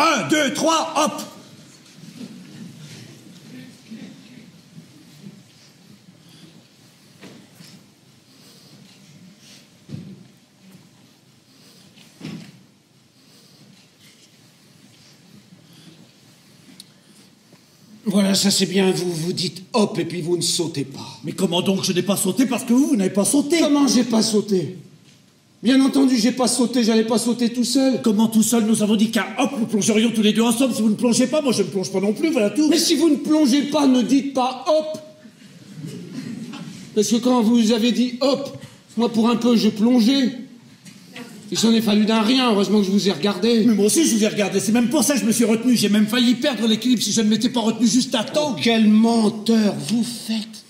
Un, deux, trois, hop. Voilà, ça c'est bien, vous vous dites hop et puis vous ne sautez pas. Mais comment donc je n'ai pas sauté parce que vous, vous n'avez pas sauté? Comment j'ai pas sauté? Bien entendu, j'ai pas sauté, j'allais pas sauter tout seul. Comment tout seul nous avons dit qu'un hop, nous plongerions tous les deux ensemble Si vous ne plongez pas, moi je ne plonge pas non plus, voilà tout. Mais si vous ne plongez pas, ne dites pas hop Parce que quand vous avez dit hop, moi pour un peu je plongeais. Il s'en est fallu d'un rien, heureusement que je vous ai regardé. Mais moi aussi je vous ai regardé, c'est même pour ça que je me suis retenu. J'ai même failli perdre l'équilibre si je ne m'étais pas retenu juste à temps. Quel menteur vous faites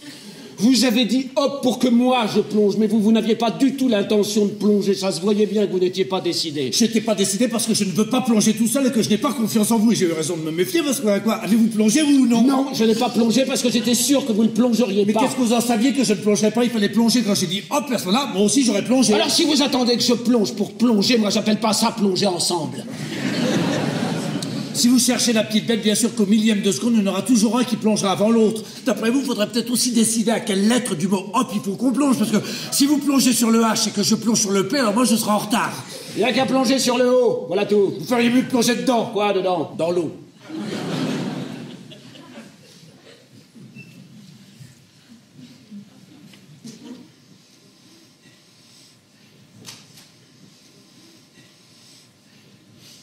Vous avez dit hop pour que moi je plonge, mais vous, vous n'aviez pas du tout l'intention de plonger. Ça se voyait bien que vous n'étiez pas décidé. Je n'étais pas décidé parce que je ne veux pas plonger tout seul et que je n'ai pas confiance en vous. Et j'ai eu raison de me méfier parce que quoi Avez-vous plongé vous ou non? Non, je n'ai pas plongé parce que j'étais sûr que vous ne plongeriez Mais pas. qu'est-ce que vous en saviez que je ne plongerais pas? Il fallait plonger quand j'ai dit hop, personne là, moi aussi j'aurais plongé. Alors si vous attendez que je plonge pour plonger, moi j'appelle pas ça plonger ensemble. Si vous cherchez la petite bête, bien sûr qu'au millième de seconde, il y en aura toujours un qui plongera avant l'autre. D'après vous, il faudrait peut-être aussi décider à quelle lettre du mot hop il faut qu'on plonge. Parce que si vous plongez sur le H et que je plonge sur le P, alors moi je serai en retard. Il n'y a qu'à plonger sur le haut, voilà tout. Vous feriez mieux de plonger dedans. Quoi dedans? Dans l'eau.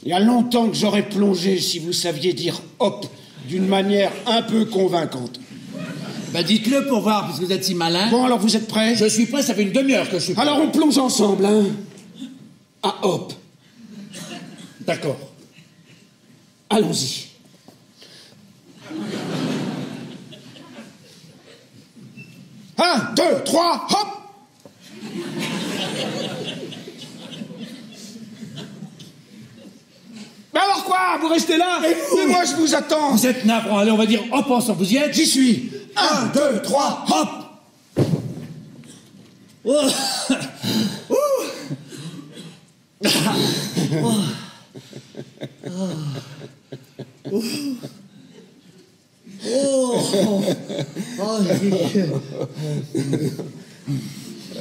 Il y a longtemps que j'aurais plongé si vous saviez dire hop d'une manière un peu convaincante. Bah dites-le pour voir, puisque vous êtes si malin. Bon, alors vous êtes prêts? Je suis prêt, ça fait une demi-heure que je suis prêt. Alors on plonge ensemble, hein À hop. D'accord. Allons-y. Un, deux, trois, hop Mais alors quoi Vous restez là Mais moi je vous attends Vous êtes navrant, allez, on va dire hop ensemble. Vous y êtes J'y suis Un, deux, trois, Hop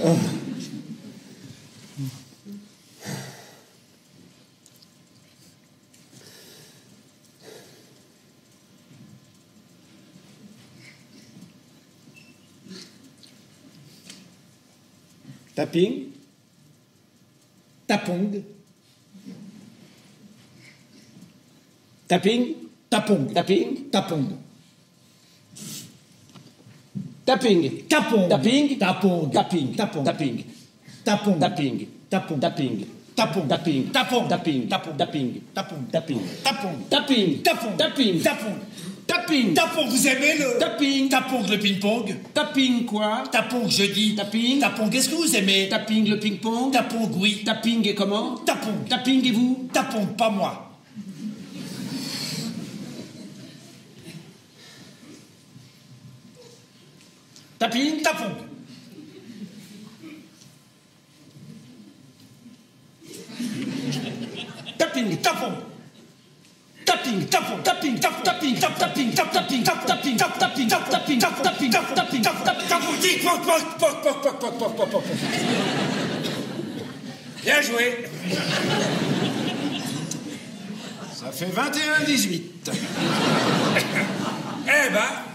Oh. Taping? Tapung. Taping? Tapung. Taping? Tapung. tapping, Tapung. tapping, Tapung. tapping, Tapung. tapping, Tapung. tapping Tapung. Taping. Tapong. Tapping Tapong. Tapping Tapong. Tapping Tapong. Tapping Tapong. Tapping Tapong. Tapping Tapong. Tapping Tapong, vous aimez le... Tapping Tapong, le ping-pong Tapping quoi? Tapong, je dis. Tapping Tapong, qu'est-ce que vous aimez? Tapping le ping-pong Tapong, oui. Tapping et comment? Tapong. Tapping et vous? Tapong, pas moi. Tapping Tapong. Tapping Tapong. Tapping Tapong. Tapping Tapong. Tapping Tapping Tapping Tapping Tapping Tapping Tapping Tapping Tapping Tapping Tapong, dis, poc, poc, poc, poc, poc, poc, poc, poc, poc. Bien joué. Ça fait 21-18. Eh ben,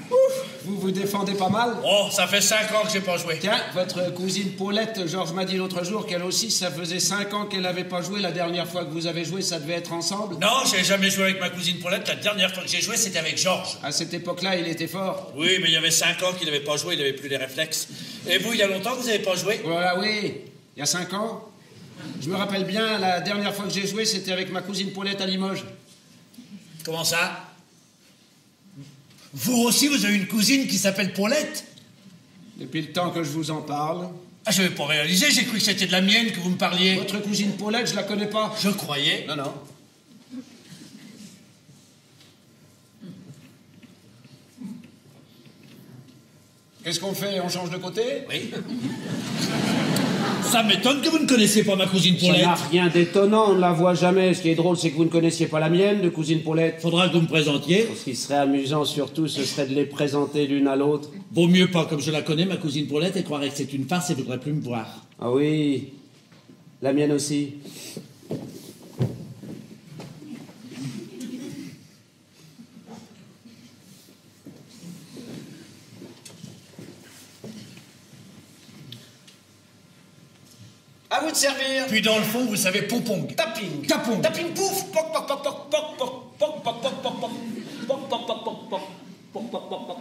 Vous vous défendez pas mal oh, ça fait 5 ans que j'ai pas joué. Tiens, votre cousine Paulette, Georges m'a dit l'autre jour qu'elle aussi, ça faisait 5 ans qu'elle n'avait pas joué. La dernière fois que vous avez joué, ça devait être ensemble. Non, j'ai jamais joué avec ma cousine Paulette. La dernière fois que j'ai joué, c'était avec Georges. À cette époque-là, il était fort. Oui, mais il y avait 5 ans qu'il n'avait pas joué, il n'avait plus les réflexes. Et vous, il y a longtemps que vous n'avez pas joué? Voilà, oui. Il y a 5 ans. Je me rappelle bien, la dernière fois que j'ai joué, c'était avec ma cousine Paulette à Limoges. Comment ça? Vous aussi, vous avez une cousine qui s'appelle Paulette Depuis le temps que je vous en parle. Ah, je n'avais pas réalisé, j'ai cru que c'était de la mienne que vous me parliez. Votre cousine Paulette, je la connais pas. Je croyais. Non, non. Qu'est-ce qu'on fait? On change de côté? Oui. Ça m'étonne que vous ne connaissiez pas ma cousine Ça Paulette. n'a rien d'étonnant, on ne la voit jamais. Ce qui est drôle, c'est que vous ne connaissiez pas la mienne, de cousine Paulette. Faudra que vous me présentiez. Ce qui serait amusant surtout, ce serait de les présenter l'une à l'autre. Vaut mieux pas, comme je la connais, ma cousine Paulette, elle croirait que c'est une farce et voudrait plus me voir. Ah oui, la mienne aussi. À vous de servir. Puis dans le fond, vous savez, pompong. Tapping. Tapong. Tapping pouf. Poc, poc, poc, poc, poc, poc, poc, poc, poc, poc, poc. Poc, poc, poc, poc, poc. Poc, poc, poc.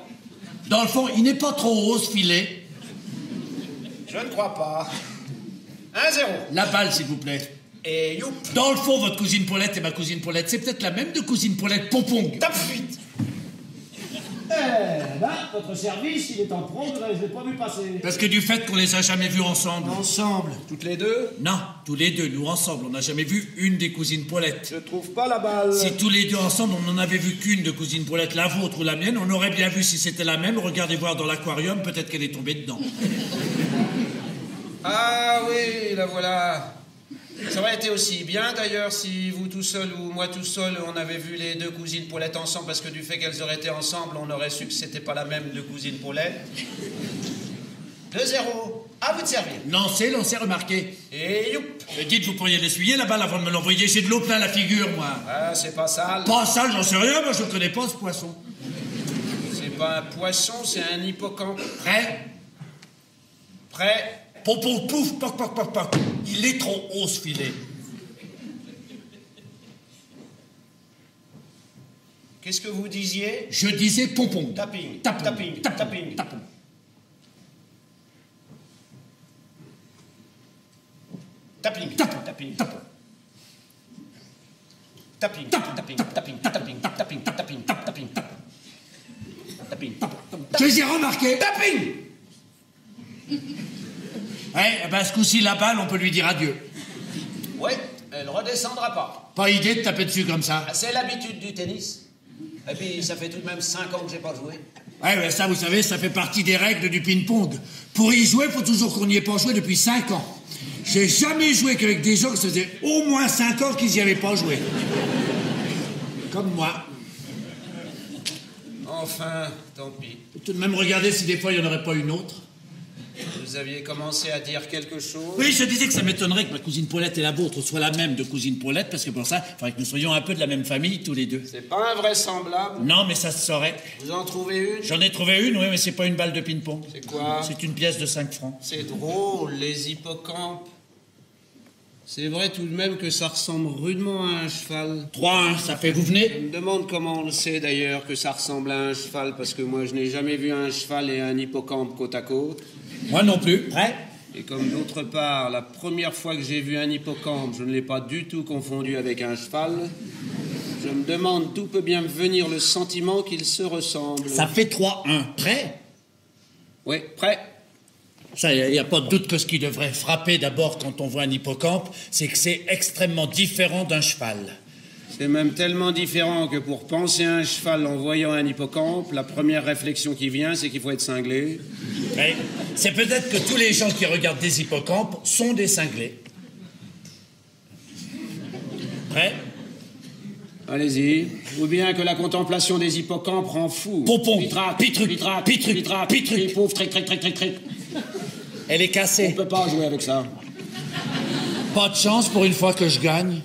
Dans le fond, il n'est pas trop haut ce filet. Je ne crois pas. Un zéro. La balle, s'il vous plaît. Et youp. Dans le fond, votre cousine Paulette et ma cousine Paulette, c'est peut-être la même de cousine Paulette pompong. Tape fuite. Là, votre service, il est en progrès, je l'ai pas vu passer. Parce que du fait qu'on les a jamais vus ensemble. Ensemble. Toutes les deux? Non, tous les deux, nous ensemble, on n'a jamais vu une des cousines Paulette. Je trouve pas la balle. Si tous les deux ensemble, on n'en avait vu qu'une de cousine Paulette, la vôtre ou la mienne, on aurait bien vu si c'était la même. Regardez voir dans l'aquarium, peut-être qu'elle est tombée dedans. Ah oui, la voilà. Ça aurait été aussi bien d'ailleurs si vous tout seul ou moi tout seul on avait vu les deux cousines Paulette ensemble parce que du fait qu'elles auraient été ensemble on aurait su que c'était pas la même de cousine Paulette. 2-0. À vous de servir. Lancez, lancez, remarqué. Et youp. Mais dites, vous pourriez l'essuyer la balle avant de me l'envoyer. J'ai de l'eau plein la figure, moi. Ah, c'est pas sale. Pas ça, j'en sais rien, moi je connais pas ce poisson. C'est pas un poisson, c'est un hippocampe. Prêt? Prêt Pompon, pouf, poc, poc, poc, poc. Il est trop haut ce filet. Qu'est-ce que vous disiez Je disais pompon. Tapping. Tapping. Tapon. Tapping. Tapon. Tapping. Tapon. Tapping. Tapon. Tapping. Tapon. Tapping. Tapping. Tapping. Tapping. Tapping. Tapping. Tapping. Je les ai remarqués. Tapping. Ouais, eh ben ce coup-ci, la balle, on peut lui dire adieu. Ouais, elle redescendra pas. Pas idée de taper dessus comme ça. Ah, C'est l'habitude du tennis. Et puis, ça fait tout de même 5 ans que j'ai pas joué. Ouais, mais ça, vous savez, ça fait partie des règles du ping-pong. Pour y jouer, faut toujours qu'on n'y ait pas joué depuis 5 ans. J'ai jamais joué qu'avec des gens qui faisaient au moins 5 ans qu'ils n'y avaient pas joué. Comme moi. Enfin, tant pis. Tout de même regarder si des fois il n'y en aurait pas une autre. Vous aviez commencé à dire quelque chose Oui, je disais que ça m'étonnerait que ma cousine Paulette et la vôtre soient la même de cousine Paulette, parce que pour ça, il faudrait que nous soyons un peu de la même famille, tous les deux. C'est pas invraisemblable. Non, mais ça se saurait. Vous en trouvez une? J'en ai trouvé une, oui, mais c'est pas une balle de ping-pong. C'est quoi? C'est une pièce de 5 francs. C'est drôle, les hippocampes. C'est vrai tout de même que ça ressemble rudement à un cheval. 3-1, ça fait, vous Je venez me demande comment on le sait d'ailleurs que ça ressemble à un cheval, parce que moi je n'ai jamais vu un cheval et un hippocampe côte à côte. Moi non plus. Prêt? Et comme d'autre part, la première fois que j'ai vu un hippocampe, je ne l'ai pas du tout confondu avec un cheval, je me demande d'où peut bien me venir le sentiment qu'ils se ressemblent. Ça fait 3-1. Prêt? Oui, prêt Ça, il n'y a pas de doute que ce qui devrait frapper d'abord quand on voit un hippocampe, c'est que c'est extrêmement différent d'un cheval. C'est même tellement différent que pour penser à un cheval en voyant un hippocampe, la première réflexion qui vient, c'est qu'il faut être cinglé. Mais c'est peut-être que tous les gens qui regardent des hippocampes sont des cinglés. Prêt? Allez-y. Ou bien que la contemplation des hippocampes rend fou. Pompon, Pitrac, pitruc, pitrac, pitruc, pitrac, pitruc. pipouf, tric, tric, tric, tric, tric. Elle est On cassée. peut pas jouer avec ça. Pas de chance pour une fois que je gagne.